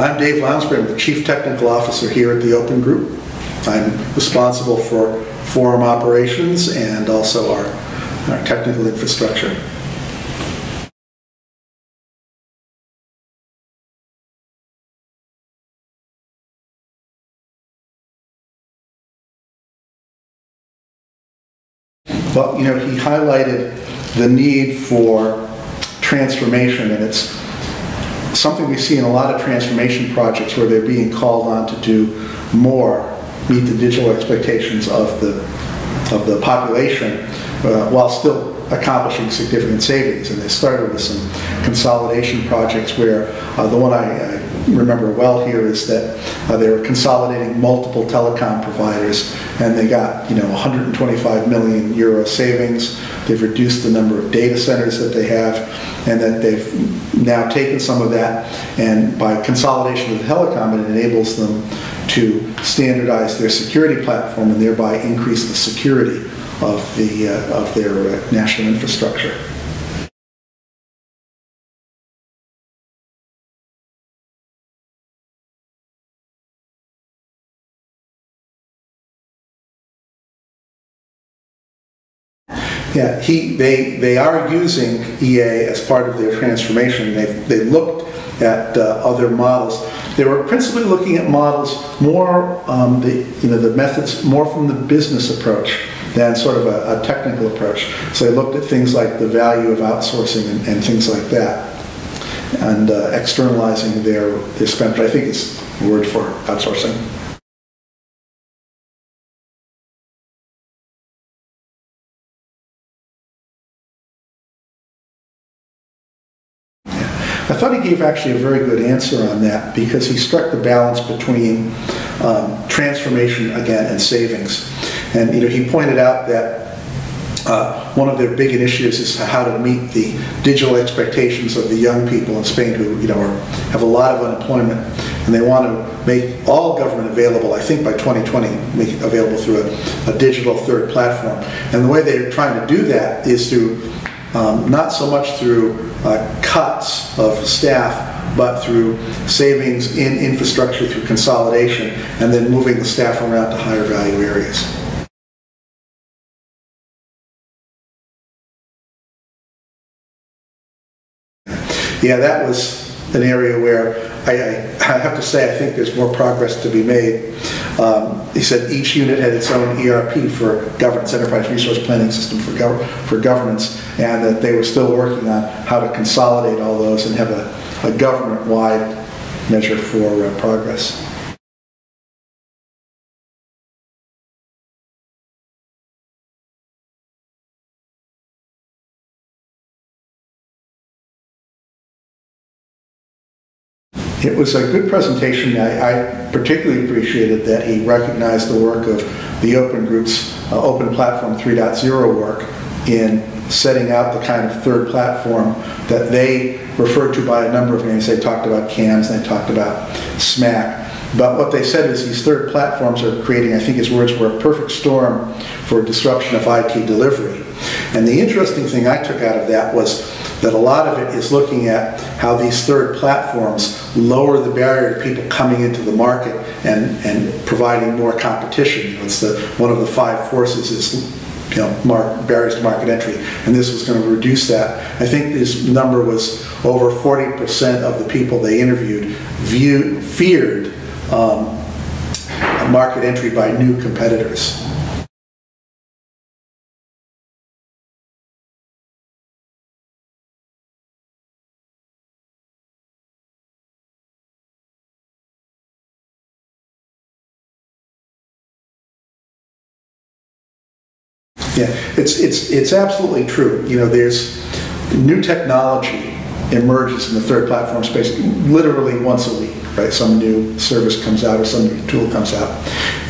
I'm Dave Lounsbury, I'm the Chief Technical Officer here at the Open Group. I'm responsible for forum operations and also our, our technical infrastructure. Well, you know, he highlighted the need for transformation, and it's something we see in a lot of transformation projects where they're being called on to do more, meet the digital expectations of the, of the population, uh, while still accomplishing significant savings. And they started with some consolidation projects where uh, the one I, I, remember well here is that uh, they were consolidating multiple telecom providers and they got you know 125 million euro savings. They've reduced the number of data centers that they have and that they've now taken some of that and by consolidation of the telecom it enables them to standardize their security platform and thereby increase the security of, the, uh, of their uh, national infrastructure. Yeah, he, they, they are using EA as part of their transformation. They, they looked at uh, other models. They were principally looking at models more, um, the, you know, the methods more from the business approach than sort of a, a, technical approach. So they looked at things like the value of outsourcing and, and things like that, and uh, externalizing their, their spend. I think it's a word for outsourcing. I thought he gave actually a very good answer on that because he struck the balance between um, transformation again and savings. And you know, he pointed out that uh, one of their big initiatives is how to meet the digital expectations of the young people in Spain who you know are, have a lot of unemployment, and they want to make all government available. I think by 2020, make it available through a, a digital third platform. And the way they're trying to do that is through um, not so much through uh, of staff, but through savings in infrastructure through consolidation, and then moving the staff around to higher value areas. Yeah, that was an area where I, I, have to say I think there's more progress to be made. Um, he said each unit had its own ERP for governance, enterprise resource planning system for, gov for governance, and that they were still working on how to consolidate all those and have a, a government-wide measure for uh, progress. It was a good presentation. I, I, particularly appreciated that he recognized the work of the Open Group's uh, Open Platform 3.0 work in setting out the kind of third platform that they referred to by a number of names. They talked about CAMS and they talked about SMAC. But what they said is these third platforms are creating, I think his words were a perfect storm for disruption of IT delivery. And the interesting thing I took out of that was that a lot of it is looking at how these third platforms lower the barrier to people coming into the market and, and providing more competition. It's the, one of the five forces is you know, mark, barriers to market entry, and this was going to reduce that. I think this number was over 40% of the people they interviewed view, feared um, market entry by new competitors. Yeah, it's, it's, it's absolutely true. You know, there's new technology emerges in the third platform space literally once a week, right? Some new service comes out or some new tool comes out.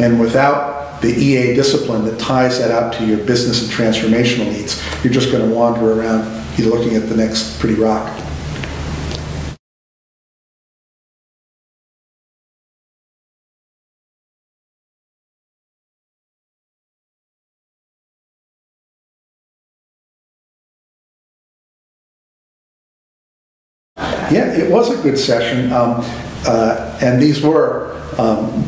And without the EA discipline that ties that up to your business and transformational needs, you're just going to wander around, you're looking at the next pretty rock. Yeah, it was a good session. Um, uh, and these were, um,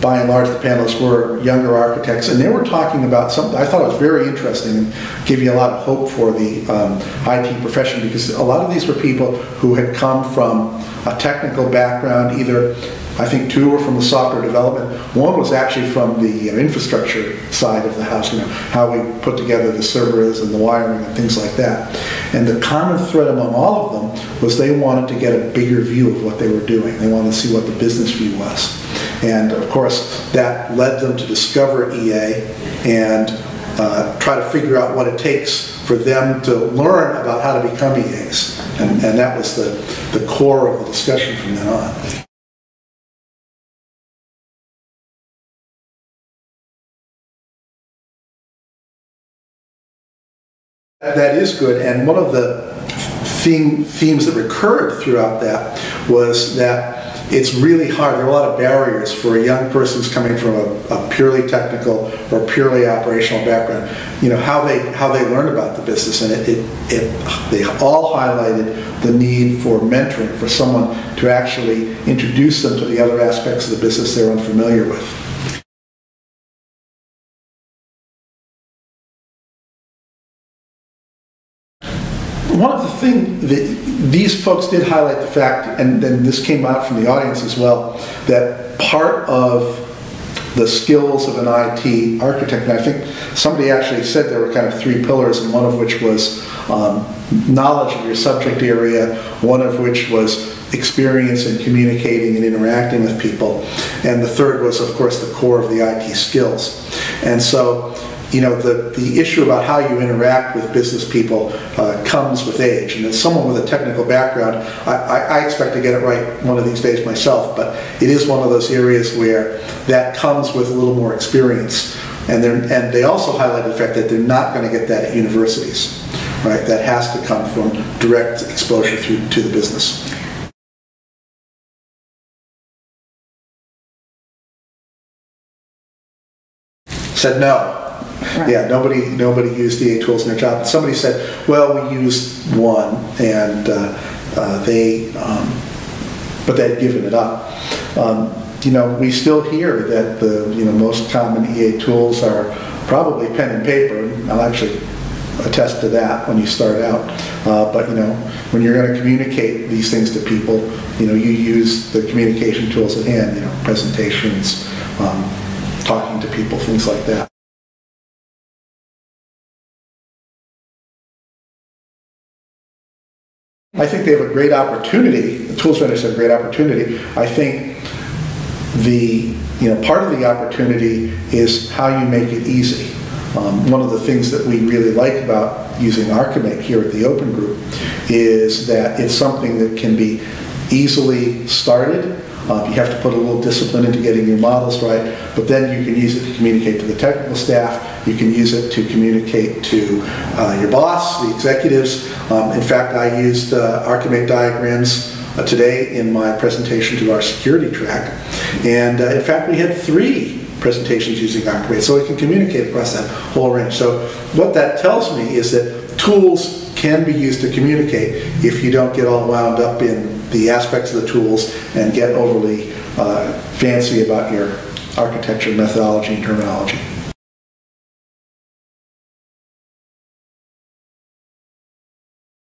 by and large, the panelists were younger architects, and they were talking about something I thought was very interesting and gave you a lot of hope for the um, IT profession because a lot of these were people who had come from a technical background, either I think two were from the software development. One was actually from the uh, infrastructure side of the house, you know, how we put together the servers and the wiring and things like that. And the common thread among all of them was they wanted to get a bigger view of what they were doing. They wanted to see what the business view was. And of course, that led them to discover EA and uh, try to figure out what it takes for them to learn about how to become EAs. And, and that was the, the core of the discussion from then on. That is good, and one of the theme, themes that recurred throughout that was that it's really hard. There are a lot of barriers for a young person who's coming from a, a, purely technical or purely operational background. You know how they how they learn about the business, and it, it, it they all highlighted the need for mentoring for someone to actually introduce them to the other aspects of the business they're unfamiliar with. One of the things that these folks did highlight the fact, and then this came out from the audience as well, that part of the skills of an IT architect, and I think somebody actually said there were kind of three pillars, and one of which was um, knowledge of your subject area, one of which was experience in communicating and interacting with people, and the third was, of course, the core of the IT skills. And so you know, the, the issue about how you interact with business people uh, comes with age. And as someone with a technical background, I, I, I, expect to get it right one of these days myself, but it is one of those areas where that comes with a little more experience. And, and they also highlight the fact that they're not going to get that at universities, right? That has to come from direct exposure to the business. Said no. Right. Yeah, nobody nobody used EA tools in their job. Somebody said, "Well, we used one, and uh, uh, they, um, but they'd given it up." Um, you know, we still hear that the you know most common EA tools are probably pen and paper. I'll actually attest to that when you start out. Uh, but you know, when you're going to communicate these things to people, you know, you use the communication tools at hand. You know, presentations, um, talking to people, things like that. I think they have a great opportunity. The tools vendors have a great opportunity. I think the you know part of the opportunity is how you make it easy. Um, one of the things that we really like about using Archimate here at the Open Group is that it's something that can be easily started uh, you have to put a little discipline into getting your models right, but then you can use it to communicate to the technical staff. You can use it to communicate to uh, your boss, the executives. Um, in fact, I used uh, Archimate diagrams uh, today in my presentation to our security track. And uh, in fact, we had three presentations using Archimate, so we can communicate across that whole range. So what that tells me is that tools can be used to communicate if you don't get all wound up in the aspects of the tools and get overly uh, fancy about your architecture, methodology, and terminology.